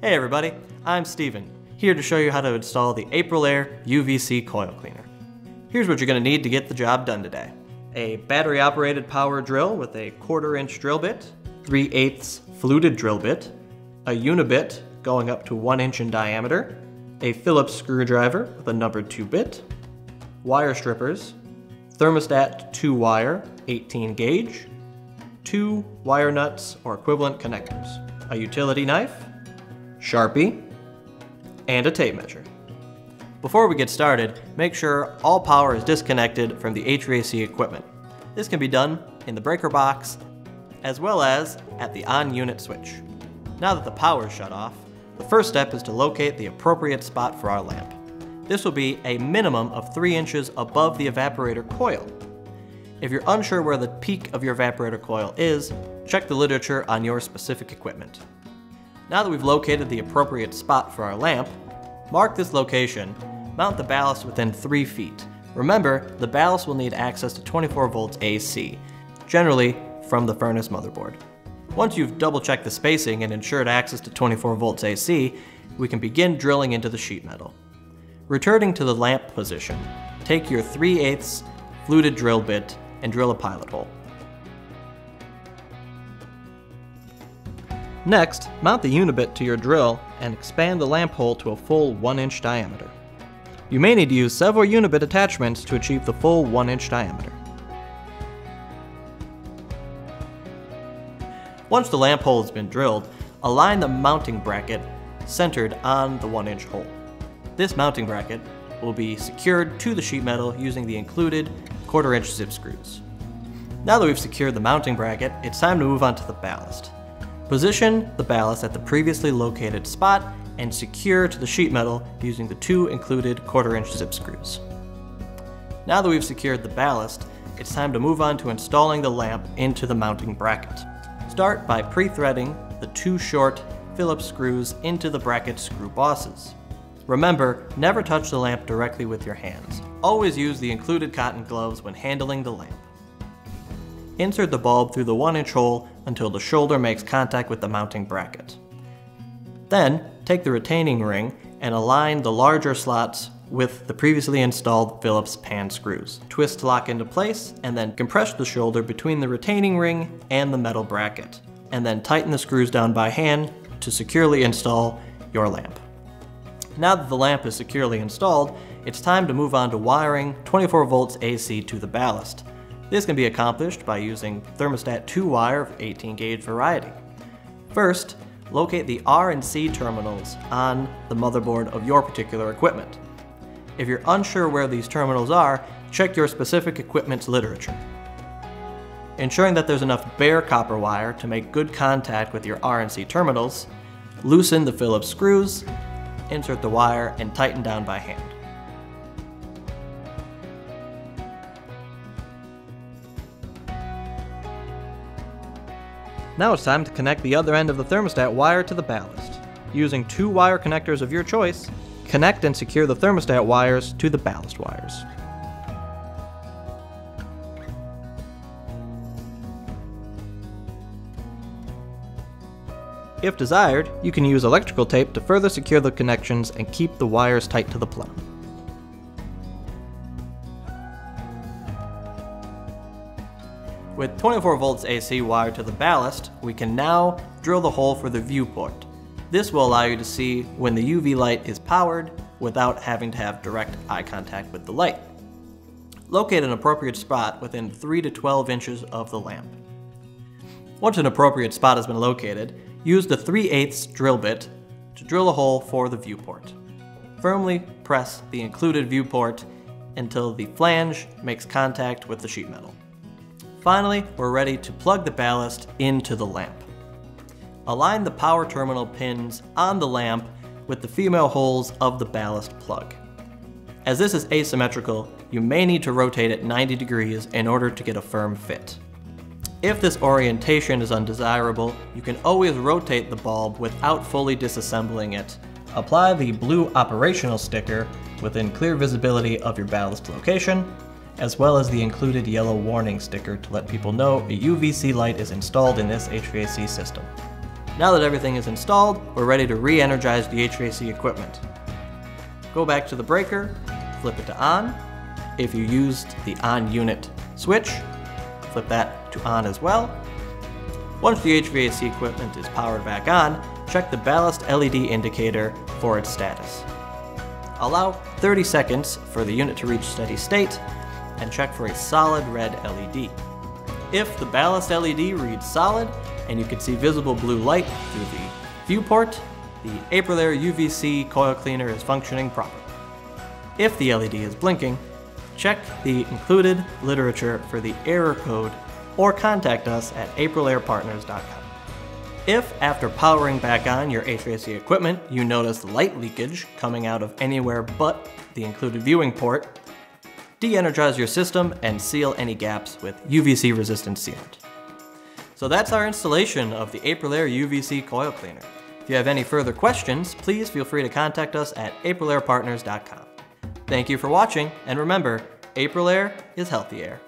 Hey everybody, I'm Steven, here to show you how to install the Aprilaire UVC coil cleaner. Here's what you're going to need to get the job done today. A battery operated power drill with a quarter inch drill bit, 3 eighths fluted drill bit, a unibit going up to 1 inch in diameter, a Phillips screwdriver with a numbered 2 bit, wire strippers, thermostat 2 wire 18 gauge, two wire nuts or equivalent connectors, a utility knife, Sharpie, and a tape measure. Before we get started, make sure all power is disconnected from the HVAC equipment. This can be done in the breaker box as well as at the on unit switch. Now that the power is shut off, the first step is to locate the appropriate spot for our lamp. This will be a minimum of 3 inches above the evaporator coil. If you're unsure where the peak of your evaporator coil is, check the literature on your specific equipment. Now that we've located the appropriate spot for our lamp, mark this location, mount the ballast within 3 feet. Remember, the ballast will need access to 24 volts AC, generally from the furnace motherboard. Once you've double checked the spacing and ensured access to 24 volts AC, we can begin drilling into the sheet metal. Returning to the lamp position, take your 3 8 fluted drill bit and drill a pilot hole. Next, mount the unibit to your drill and expand the lamp hole to a full 1 inch diameter. You may need to use several unibit attachments to achieve the full 1 inch diameter. Once the lamp hole has been drilled, align the mounting bracket centered on the 1 inch hole. This mounting bracket will be secured to the sheet metal using the included quarter inch zip screws. Now that we've secured the mounting bracket, it's time to move on to the ballast. Position the ballast at the previously located spot and secure to the sheet metal using the two included quarter inch zip screws. Now that we've secured the ballast, it's time to move on to installing the lamp into the mounting bracket. Start by pre-threading the two short Phillips screws into the bracket screw bosses. Remember, never touch the lamp directly with your hands. Always use the included cotton gloves when handling the lamp. Insert the bulb through the 1 inch hole until the shoulder makes contact with the mounting bracket. Then, take the retaining ring and align the larger slots with the previously installed Phillips pan screws. Twist lock into place and then compress the shoulder between the retaining ring and the metal bracket. And then tighten the screws down by hand to securely install your lamp. Now that the lamp is securely installed, it's time to move on to wiring 24 volts AC to the ballast. This can be accomplished by using thermostat 2 wire of 18 gauge variety. First, locate the R and C terminals on the motherboard of your particular equipment. If you're unsure where these terminals are, check your specific equipment's literature. Ensuring that there's enough bare copper wire to make good contact with your R and C terminals, loosen the Phillips screws insert the wire, and tighten down by hand. Now it's time to connect the other end of the thermostat wire to the ballast. Using two wire connectors of your choice, connect and secure the thermostat wires to the ballast wires. If desired, you can use electrical tape to further secure the connections and keep the wires tight to the plumb. With 24 volts AC wired to the ballast, we can now drill the hole for the viewport. This will allow you to see when the UV light is powered without having to have direct eye contact with the light. Locate an appropriate spot within 3 to 12 inches of the lamp. Once an appropriate spot has been located, Use the 3 8 drill bit to drill a hole for the viewport. Firmly press the included viewport until the flange makes contact with the sheet metal. Finally, we're ready to plug the ballast into the lamp. Align the power terminal pins on the lamp with the female holes of the ballast plug. As this is asymmetrical, you may need to rotate it 90 degrees in order to get a firm fit. If this orientation is undesirable, you can always rotate the bulb without fully disassembling it. Apply the blue operational sticker within clear visibility of your ballast location, as well as the included yellow warning sticker to let people know a UVC light is installed in this HVAC system. Now that everything is installed, we're ready to re-energize the HVAC equipment. Go back to the breaker, flip it to on. If you used the on unit switch, flip that to on as well. Once the HVAC equipment is powered back on, check the ballast LED indicator for its status. Allow 30 seconds for the unit to reach steady state, and check for a solid red LED. If the ballast LED reads solid, and you can see visible blue light through the viewport, the Aprilaire UVC coil cleaner is functioning properly. If the LED is blinking, check the included literature for the error code or contact us at aprilairepartners.com. If, after powering back on your HVAC equipment, you notice light leakage coming out of anywhere but the included viewing port, de-energize your system and seal any gaps with UVC resistant sealant. So that's our installation of the Aprilaire UVC coil cleaner. If you have any further questions, please feel free to contact us at aprilairepartners.com. Thank you for watching, and remember, Aprilaire is healthy air.